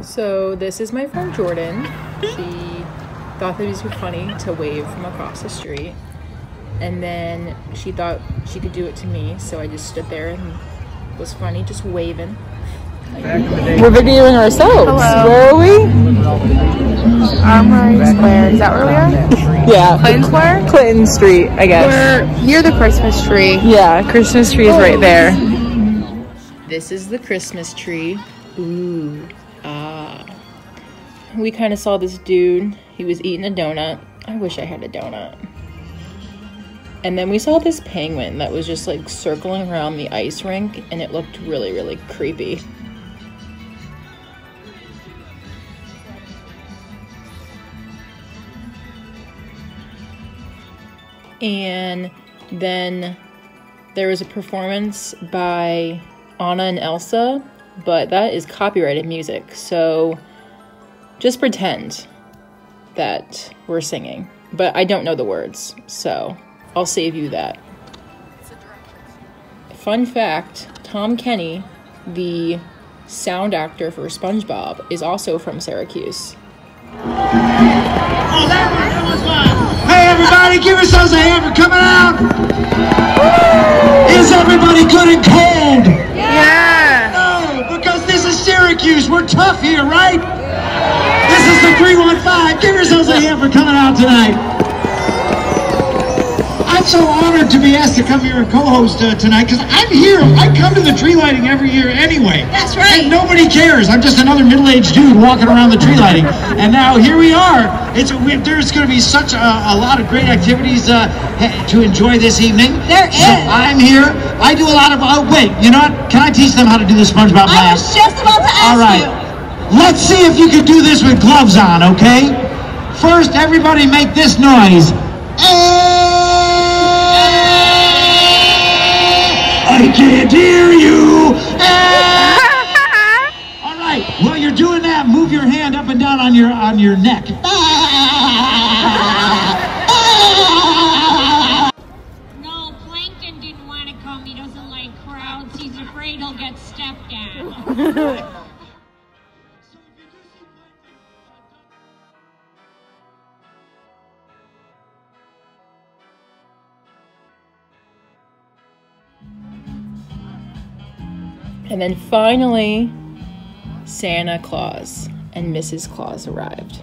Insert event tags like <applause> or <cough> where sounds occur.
So this is my friend Jordan. She thought that it was funny to wave from across the street. And then she thought she could do it to me, so I just stood there and was funny, just waving. We're videoing ourselves. Hello. Where are we? Armory Square. Is that where we are? Yeah. Clinton Square? Clinton Street, I guess. We're near the Christmas tree. Yeah, Christmas tree is right there. This is the Christmas tree. Ooh, ah. We kind of saw this dude. He was eating a donut. I wish I had a donut. And then we saw this penguin that was just like circling around the ice rink, and it looked really, really creepy. And then there was a performance by Anna and Elsa, but that is copyrighted music. So just pretend that we're singing. But I don't know the words, so I'll save you that. Fun fact Tom Kenny, the sound actor for SpongeBob, is also from Syracuse. Hey everybody, give yourselves a hand for coming out. Is everybody good and cold? Yeah. No, because this is Syracuse. We're tough here, right? This is the 315. Give yourselves a hand for coming out tonight. I'm so honored to be asked to come here and co-host uh, tonight because I'm here. I come to the tree lighting every year anyway. That's right. And nobody cares. I'm just another middle-aged dude walking around the tree lighting. And now here we are. It's we, there's going to be such a, a lot of great activities uh, to enjoy this evening. There So. I'm here. I do a lot of. Oh wait, you know what? Can I teach them how to do the SpongeBob I was just about to ask All right. you. Let's see if you can do this with gloves on, okay? First, everybody make this noise. I can't hear you. <laughs> All right. While you're doing that, move your hand up and down on your on your neck. <laughs> No, Plankton didn't want to come. He doesn't like crowds. He's afraid he'll get stepped on. <laughs> And then finally, Santa Claus and Mrs. Claus arrived.